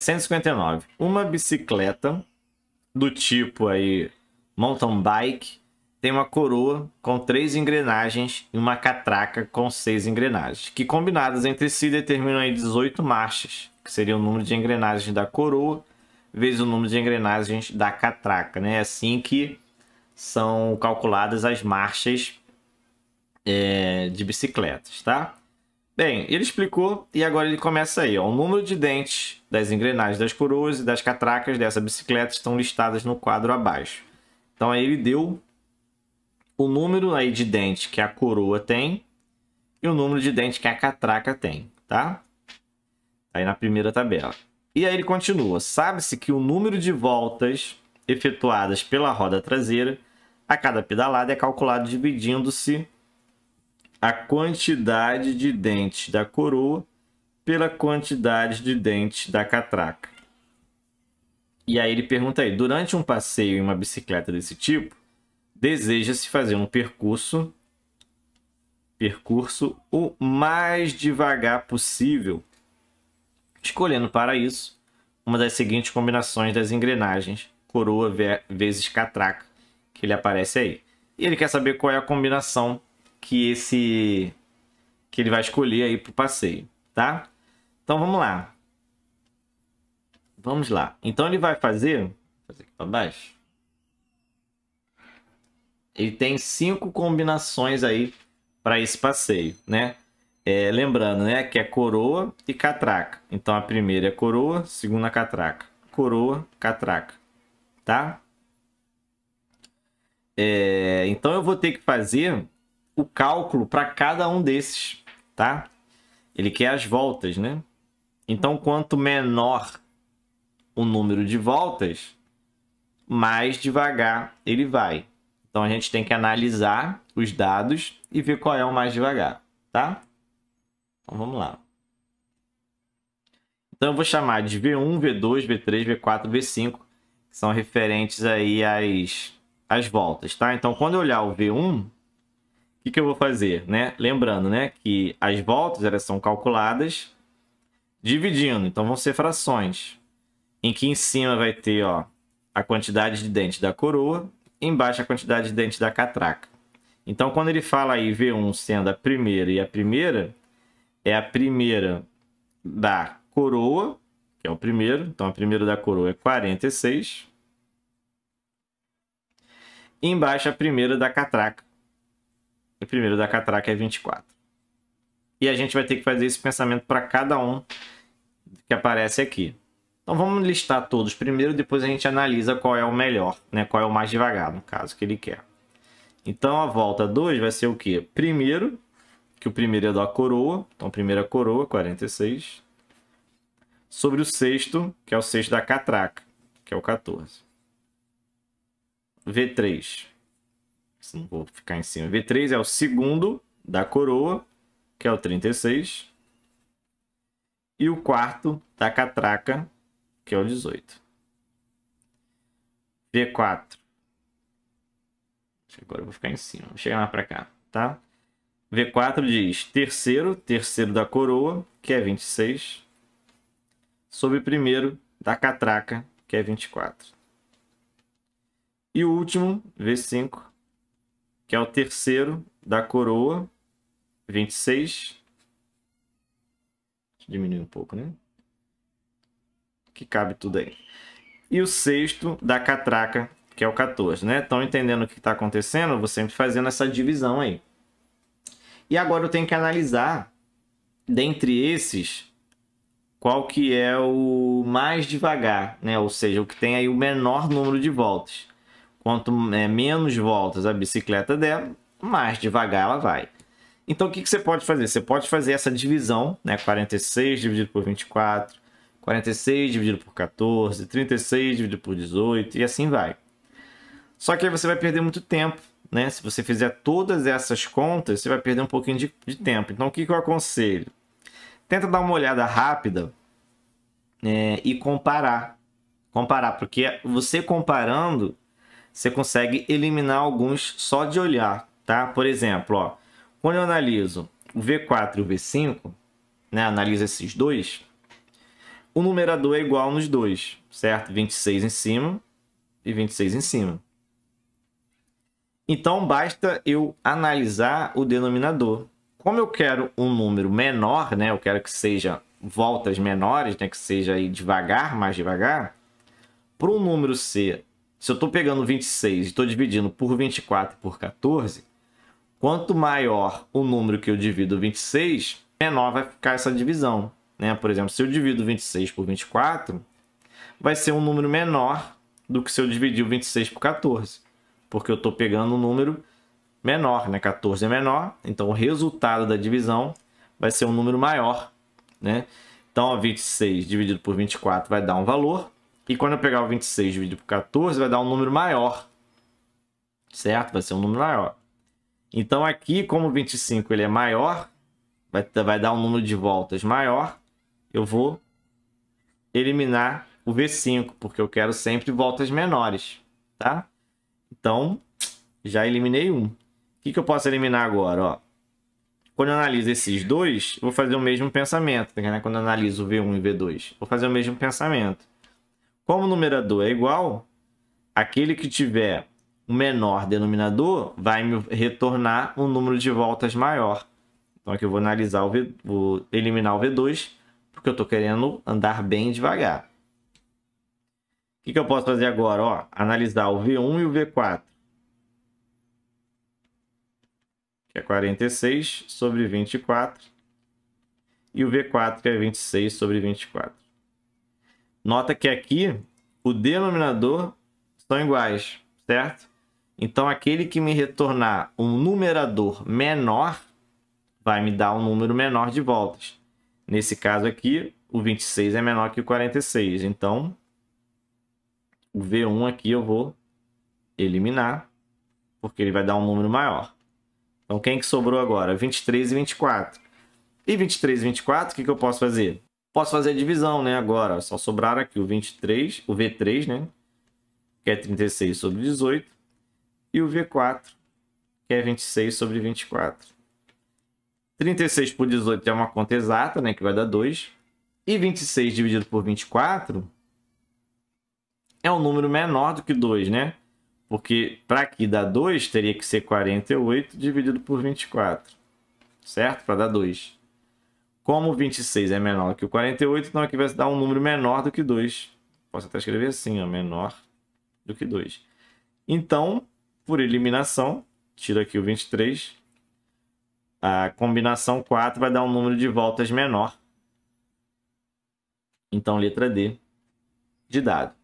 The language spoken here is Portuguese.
159. Uma bicicleta do tipo aí mountain bike tem uma coroa com três engrenagens e uma catraca com seis engrenagens, que combinadas entre si determinam aí 18 marchas, que seria o número de engrenagens da coroa vezes o número de engrenagens da catraca, né? É assim que são calculadas as marchas é, de bicicletas, tá? Bem, ele explicou e agora ele começa aí. Ó, o número de dentes das engrenagens das coroas e das catracas dessa bicicleta estão listadas no quadro abaixo. Então aí ele deu o número aí de dentes que a coroa tem e o número de dentes que a catraca tem, tá? Aí na primeira tabela. E aí ele continua. Sabe-se que o número de voltas efetuadas pela roda traseira a cada pedalada é calculado dividindo-se a quantidade de dentes da coroa pela quantidade de dentes da catraca. E aí ele pergunta aí, durante um passeio em uma bicicleta desse tipo, deseja-se fazer um percurso percurso o mais devagar possível, escolhendo para isso uma das seguintes combinações das engrenagens coroa vezes catraca que ele aparece aí. E ele quer saber qual é a combinação que esse que ele vai escolher aí para o passeio, tá? Então vamos lá. Vamos lá. Então ele vai fazer, vou fazer aqui para baixo. Ele tem cinco combinações aí para esse passeio, né? É, lembrando, né, que é coroa e catraca. Então a primeira é coroa, segunda catraca. Coroa, catraca, tá? É, então eu vou ter que fazer o cálculo para cada um desses, tá? Ele quer as voltas, né? Então, quanto menor o número de voltas, mais devagar ele vai. Então, a gente tem que analisar os dados e ver qual é o mais devagar, tá? Então, vamos lá. Então, eu vou chamar de V1, V2, V3, V4, V5, que são referentes aí às, às voltas, tá? Então, quando eu olhar o V1, que, que eu vou fazer? Né? Lembrando né, que as voltas elas são calculadas dividindo, então vão ser frações, em que em cima vai ter ó, a quantidade de dentes da coroa, embaixo a quantidade de dentes da catraca. Então, quando ele fala aí V1 sendo a primeira e a primeira, é a primeira da coroa, que é o primeiro. Então, a primeira da coroa é 46. E embaixo a primeira da catraca, o primeiro da catraca é 24. E a gente vai ter que fazer esse pensamento para cada um que aparece aqui. Então vamos listar todos primeiro, depois a gente analisa qual é o melhor, né? qual é o mais devagar, no caso, que ele quer. Então a volta 2 vai ser o quê? Primeiro, que o primeiro é da coroa, então primeira coroa, 46. Sobre o sexto, que é o sexto da catraca, que é o 14. V3 não vou ficar em cima. V3 é o segundo da coroa, que é o 36. E o quarto da catraca, que é o 18. V4. Agora eu vou ficar em cima. Vou chegar mais para cá, tá? V4 diz terceiro, terceiro da coroa, que é 26. Sobre primeiro da catraca, que é 24. E o último, V5, que é o terceiro da coroa, 26. Deixa eu diminuir um pouco, né? Que cabe tudo aí. E o sexto da catraca, que é o 14, né? Estão entendendo o que está acontecendo? Eu vou sempre fazendo essa divisão aí. E agora eu tenho que analisar, dentre esses, qual que é o mais devagar, né? Ou seja, o que tem aí o menor número de voltas. Quanto é, menos voltas a bicicleta der, mais devagar ela vai. Então, o que, que você pode fazer? Você pode fazer essa divisão, né? 46 dividido por 24, 46 dividido por 14, 36 dividido por 18 e assim vai. Só que aí você vai perder muito tempo, né? Se você fizer todas essas contas, você vai perder um pouquinho de, de tempo. Então, o que, que eu aconselho? Tenta dar uma olhada rápida é, e comparar. Comparar, porque você comparando, você consegue eliminar alguns só de olhar, tá? Por exemplo, ó, quando eu analiso o V4 e o V5, né, analiso esses dois, o numerador é igual nos dois, certo? 26 em cima e 26 em cima. Então, basta eu analisar o denominador. Como eu quero um número menor, né? Eu quero que seja voltas menores, né? Que seja aí devagar, mais devagar. Para um número ser, se eu estou pegando 26 e estou dividindo por 24 e por 14, quanto maior o número que eu divido 26, menor vai ficar essa divisão. Né? Por exemplo, se eu divido 26 por 24, vai ser um número menor do que se eu dividir o 26 por 14. Porque eu estou pegando um número menor, né? 14 é menor, então o resultado da divisão vai ser um número maior, né? Então, 26 dividido por 24 vai dar um valor, e quando eu pegar o 26 dividido por 14, vai dar um número maior, certo? Vai ser um número maior. Então, aqui, como o 25 ele é maior, vai, vai dar um número de voltas maior, eu vou eliminar o V5, porque eu quero sempre voltas menores, tá? Então, já eliminei um. O que, que eu posso eliminar agora? Ó, quando eu analiso esses dois, vou fazer o mesmo pensamento. Né? Quando eu analiso V1 e V2, vou fazer o mesmo pensamento. Como o numerador é igual, aquele que tiver o menor denominador vai me retornar um número de voltas maior. Então aqui eu vou analisar o v, vou eliminar o V2, porque eu estou querendo andar bem devagar. O que, que eu posso fazer agora? Ó, analisar o V1 e o V4. Que é 46 sobre 24. E o V4, que é 26 sobre 24. Nota que aqui o denominador são iguais, certo? Então, aquele que me retornar um numerador menor vai me dar um número menor de voltas. Nesse caso aqui, o 26 é menor que o 46. Então, o V1 aqui eu vou eliminar, porque ele vai dar um número maior. Então, quem que sobrou agora? 23 e 24. E 23 e 24, o que, que eu posso fazer? Posso fazer a divisão, né? Agora, só sobraram aqui o 23, o V3, né? Que é 36 sobre 18. E o V4, que é 26 sobre 24. 36 por 18 é uma conta exata, né? Que vai dar 2. E 26 dividido por 24 é um número menor do que 2, né? Porque para aqui dar 2, teria que ser 48 dividido por 24. Certo? Para dar 2. Como o 26 é menor que o 48, então aqui vai dar um número menor do que 2. Posso até escrever assim, ó, menor do que 2. Então, por eliminação, tira aqui o 23. A combinação 4 vai dar um número de voltas menor. Então, letra D de dado.